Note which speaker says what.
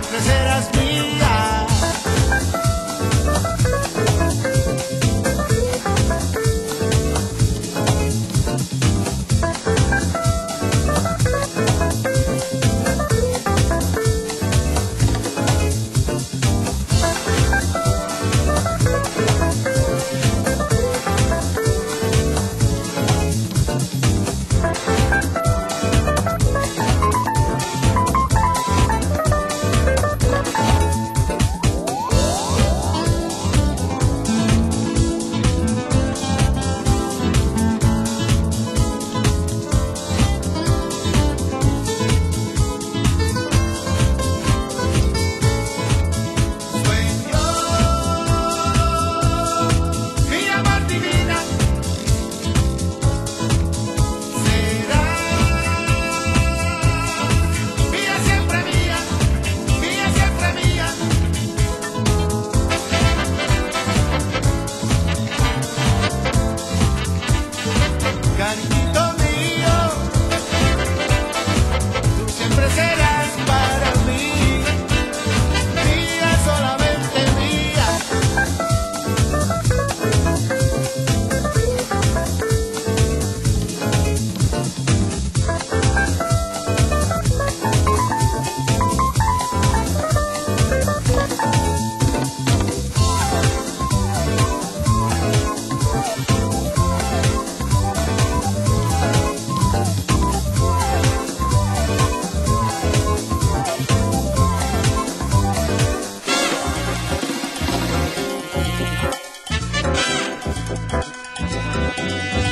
Speaker 1: siempre serás mío. Música